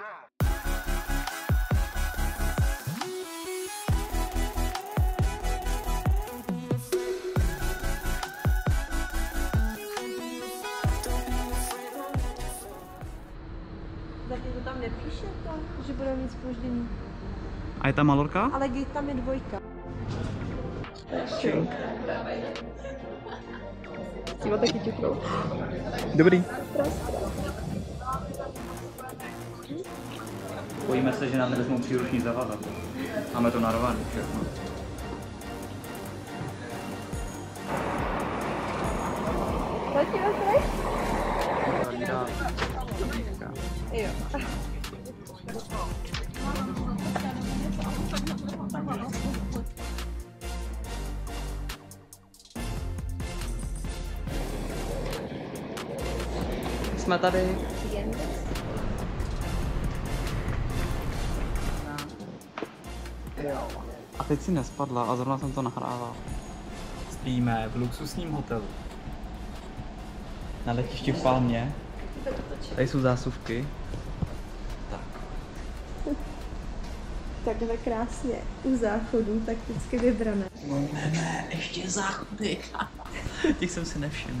To tam nepíše to, že bude mít spoždění. A je tam malorka? Ale gate tam je dvojka. Tím taky čukrou. Dobrý. Bojíme se, že nám nevezmou příruční zavazat. Máme to narvaný všechno. Jsme tady. A teď si nespadla a zrovna jsem to nahrával. Spíme v luxusním hotelu. Na letišti v Palmě. Tady jsou zásuvky. Takhle krásně u záchodu, tak vždycky vybrané. Ne, ne, ještě záchody. Těch jsem si nevšiml.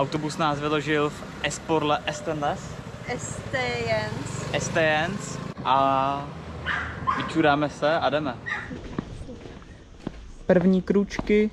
Autobus nás vyložil v Esporle Estenles. Estejens. Estejens a vyčuráme se a jdeme. První kručky.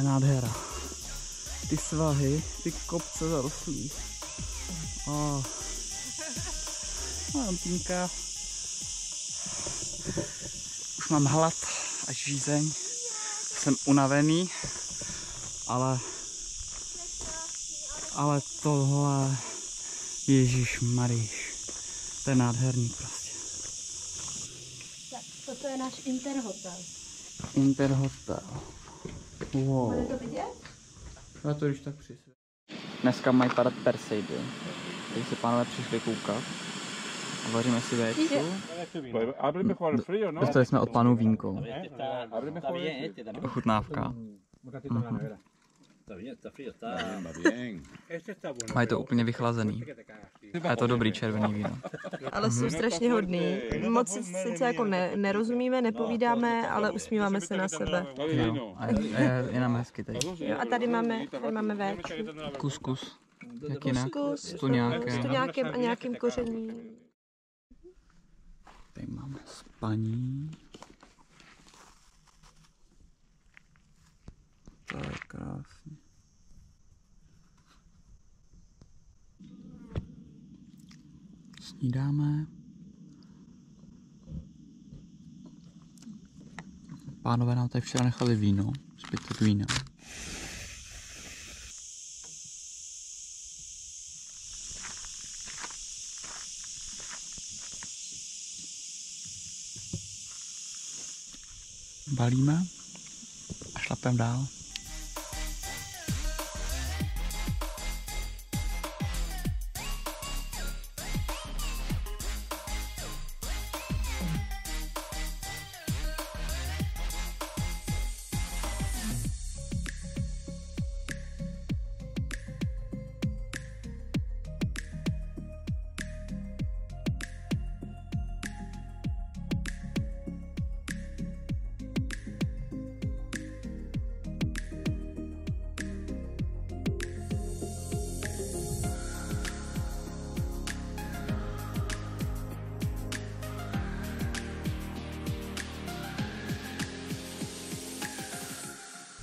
Je nádhera. Ty svahy, ty kopce zarostlý. Oh. Mám pínka. Už mám hlad a žízeň. Jsem unavený, ale ale tohle Ježíš Maríš. To je nádherný prostě. Toto je náš interhotel. Interhotel. Wow. Bude to vidět? Já to když tak přisvět. Dneska mají padat Perseidy. Teď se pánové přišli koukat. A vaříme si frío, ¿no? Dostali jsme od pánů vínko. Ochutnávka. Está A je to úplně vychlazený. A je to dobrý červený víno. Ale jsou strašně hodný. Moc si sice jako ne, nerozumíme, nepovídáme, ale usmíváme se na sebe. Jo. A je, je, je nám hezky teď. Jo, a tady máme, tady máme véčku. Kuskus. Jak jinak? Kus S tuňákem. s tuňákem a nějakým kořením. Tady máme spaní. To je krásně. Snídáme. Pánové nám tady včera nechali víno, zbytek vína. balíme a šlapem dál.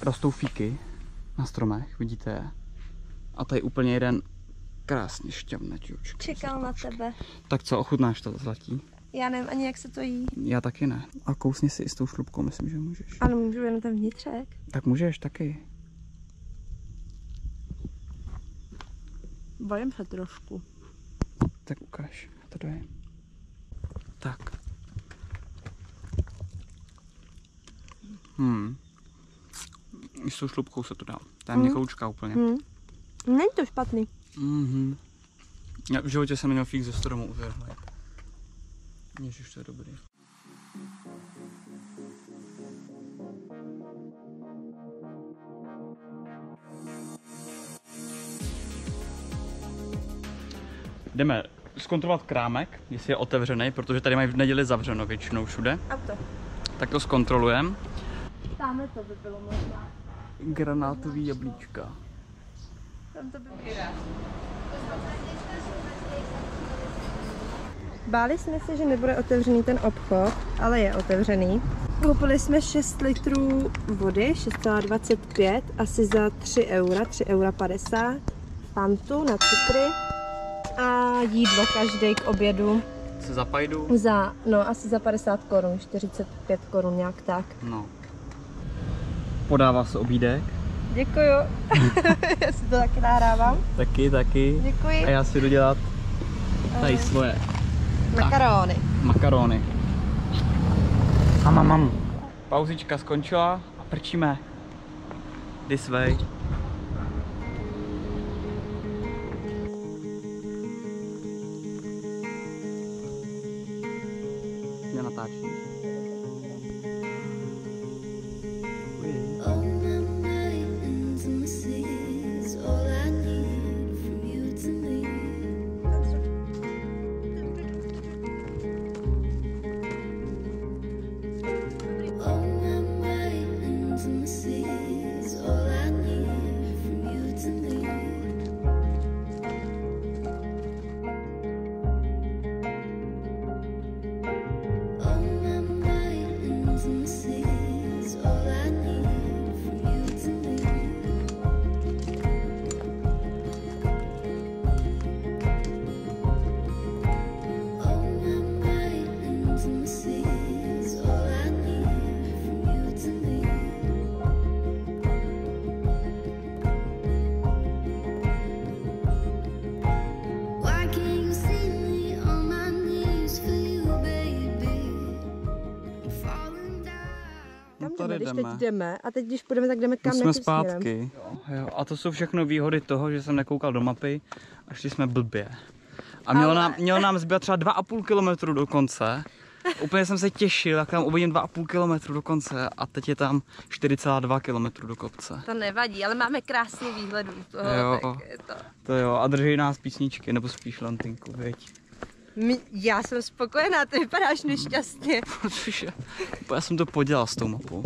Rostou fíky na stromech, vidíte je. A tady úplně jeden krásně šťavnatůček. Čekal na tebe. Tak co, ochutnáš to zlatí? Já nevím ani, jak se to jí. Já taky ne. A kousni si i s tou šlubkou, myslím, že můžeš. Ale můžu jenom ten vnitřek. Tak můžeš taky. Bojím se trošku. Tak ukáž, to dojím. Tak. Hmm. I s tou šlubkou se to dá. To je Hmm. měkoučka úplně. Hm. Není to špatný. Mhm. Já v životě jsem neměl fík ze stromu uvěrhlej. Ježiš, to je dobrý. Jdeme zkontrolovat krámek, jestli je otevřený, protože tady mají v neděli zavřeno většinou všude. Auto. Tak to zkontrolujeme. Tamhle to by bylo možná. Granátový jablíčka. Tam to. Báli jsme se, že nebude otevřený ten obchod, ale je otevřený. Koupili jsme 6 litrů vody, 6,25, asi za 3 eura, 3 eura 50. Fantu na cukry a jídlo každý k obědu Se zapajdu. za, no asi za 50 korun, 45 korun nějak tak. No. Podává se obídek. Děkuju. já si to taky nahrávám. Taky, taky. Děkuji. A já si jdu dělat tady svoje Makarony. makarony. A mám, mám. Pauzička skončila a prčíme. This way. Když jdeme. teď jdeme a teď když půjdeme, tak jdeme kam jsme zpátky. Jo, a to jsou všechno výhody toho, že jsem nekoukal do mapy a šli jsme blbě. A mělo, Ale- nám, mělo nám zbývat třeba 2,5 kilometru do konce. Úplně jsem se těšil, jak tam uvidím 2,5 kilometru do konce a teď je tam 4,2 kilometru do kopce. To nevadí, ale máme krásný výhled u toho, Jo. tak je to. To jo, a drží nás písničky, nebo spíš lantinku, viď? My, já jsem spokojená, ty vypadáš nešťastně. Já jsem to podělal s tou mapou.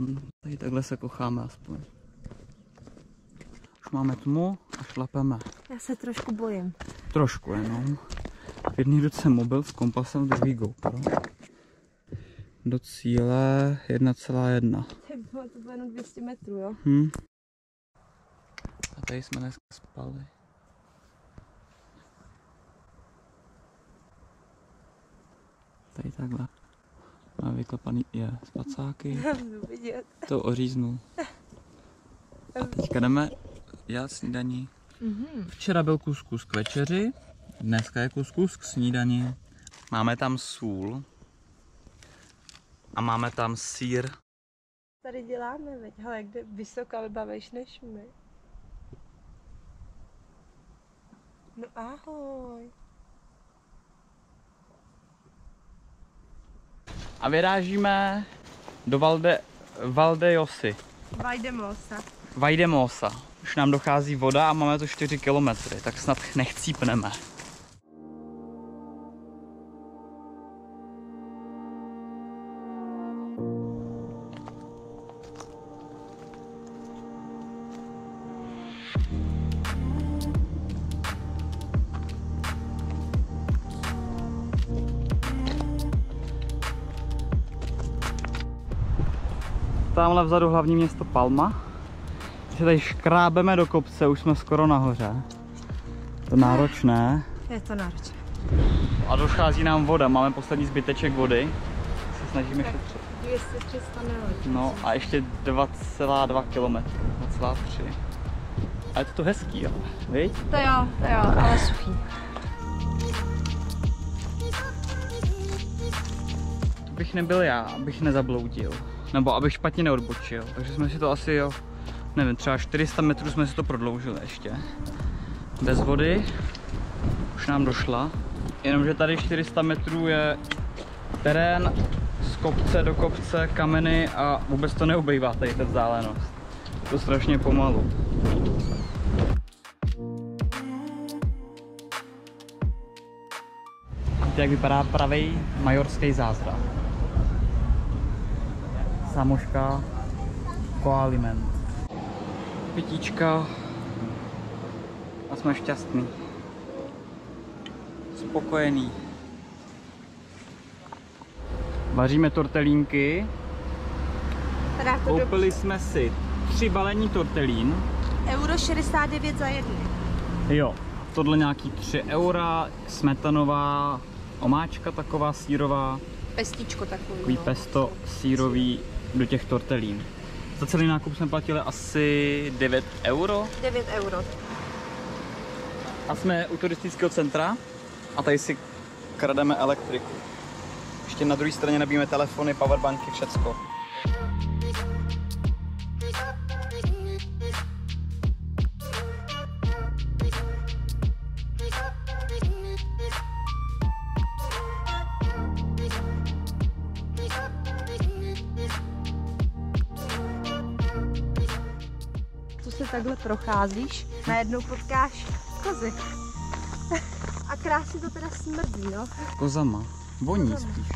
Hm, Tady takhle se kocháme aspoň. Už máme tmu a šlapeme. Já se trošku bojím. Trošku jenom. V jedné ruce mobil s kompasem, v druhý GoPro. Do cíle 1,1. Tak bylo to bylo jenom 200 metrů, jo? Hm. A tady jsme dneska spali. Tady takhle. Má vyklepaný je spacáky. Já. To oříznul. A teďka jdeme dělat snídaní. Mhm. Včera byl kuskus k večeři, dneska je kuskus k snídani. Máme tam sůl. A máme tam sír. Tady děláme, veď, hele, jak jde vysoko, ale baveš než my. No ahoj. A vyrážíme do Valde, Valdejosi. Vajdemosa. Vajdemosa. Už nám dochází voda a máme to 4 kilometry, tak snad nechcípneme. Tamhle vzadu hlavní město Palma. Se tady škrábeme do kopce, už jsme skoro nahoře. To náročné. Je to náročné. A dochází nám voda, máme poslední zbyteček vody. Se snažíme šetřit. 200, 300 mil. No a ještě 2,2 km. 2,3. A je to tu hezký, ale, viď? To jo, to jo, ale suchý. To bych nebyl já, abych nezabloudil. Nebo abych špatně neodbočil. Takže jsme si to asi, jo, nevím, třeba 400 metrů jsme si to prodloužili ještě. Bez vody. Už nám došla. Jenomže tady 400 metrů je terén z kopce do kopce, kameny a vůbec to neubejvá tady ta vzdálenost. To strašně pomalu. Jak vypadá pravý majorský zázrak. Samoška, koaliment. Pitíčka a jsme šťastný. Spokojený. Vaříme tortelínky. Teda to do Koupili jsme si tři balení tortelín. euro 69 za jedny. Jo, tohle nějaký 3 eura, smetanová omáčka taková sírová, Pestičko takový. takový no. pesto sírový do těch tortelín. Za celý nákup jsme platili asi 9 euro 9 euro. a jsme u turistického centra a tady si krademe elektriku. Ještě na druhé straně nabíjíme telefony, powerbanky, všecko. Procházíš, najednou potkáš kozy. A krásně to teda smrdí, no. Kozama. Voní spíš.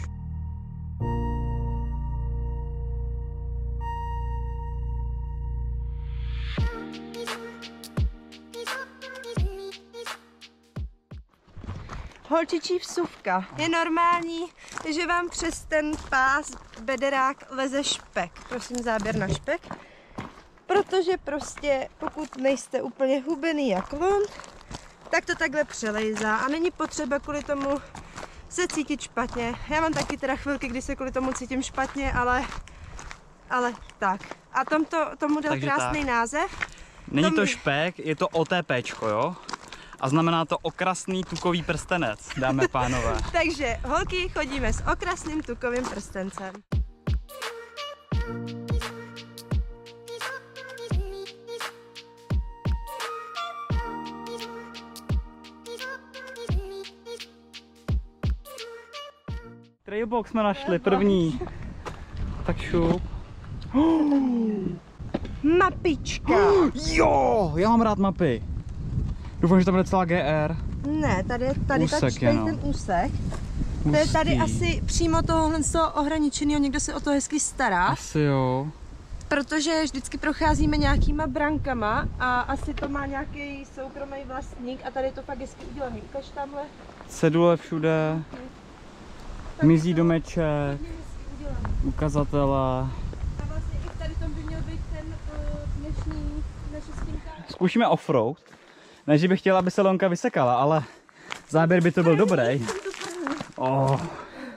Holčičí vsuvka. Je normální, že vám přes ten pás bederák leze špek. Prosím záběr na špek. Protože prostě pokud nejste úplně hubený jak lon, tak to takhle přelejzá a není potřeba kvůli tomu se cítit špatně. Já mám taky teda chvilky, kdy se kvůli tomu cítím špatně, ale, ale tak. A tomto, tomu dal Takže krásný tak. název. Není to Tom- špek, je to OTPčko, jo? A znamená to okrasný tukový prstenec, dámy a pánové. Takže holky chodíme s okrasným tukovým prstencem. Trailbox jsme našli, první. Tak šup. Mapička. Jo, já mám rád mapy. Doufám, že tam bude celá GR. Ne, tady je tady, Úsek tady jenom. ten úsek. To je tady Hustý. asi přímo tohohle z toho ohraničeného, někdo se o to hezky stará, Asi jo. protože vždycky procházíme nějakýma brankama a asi to má nějaký soukromý vlastník a tady je to fakt hezky udělaný. Ukaž tamhle. Cedule všude, mizí domeček, Hezky ukazatele. A vlastně i tady tom by měl být ten dnešní naše stěnka. Zkusíme offroad. Ne, že bych chtěla, aby se Lonka vysekala, ale záběr by to byl dobrý. Oh,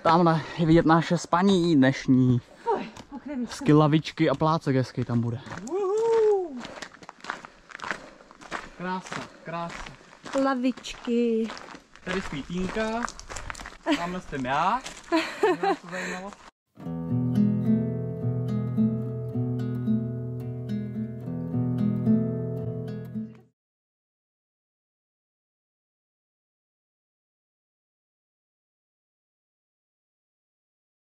tamhle je vidět naše spaní dnešní. Hezky lavičky a plácek hezký tam bude. Krása, krása. Lavičky. Tady spí tamhle jsem já. Zajímavost.